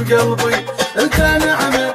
قلبي انت نعمه